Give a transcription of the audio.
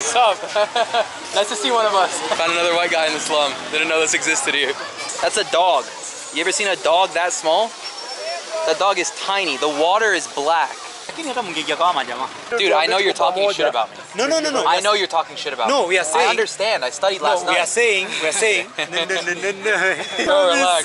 What's up? nice to see one of us. Found another white guy in the slum. Didn't know this existed here. That's a dog. You ever seen a dog that small? That dog is tiny. The water is black. Dude, I know you're talking shit about me. No, no, no, no. I know you're talking shit about me. No, we are saying. I understand. I studied last No, we are saying, we are saying. no, no, no, no, no. Relax, relax.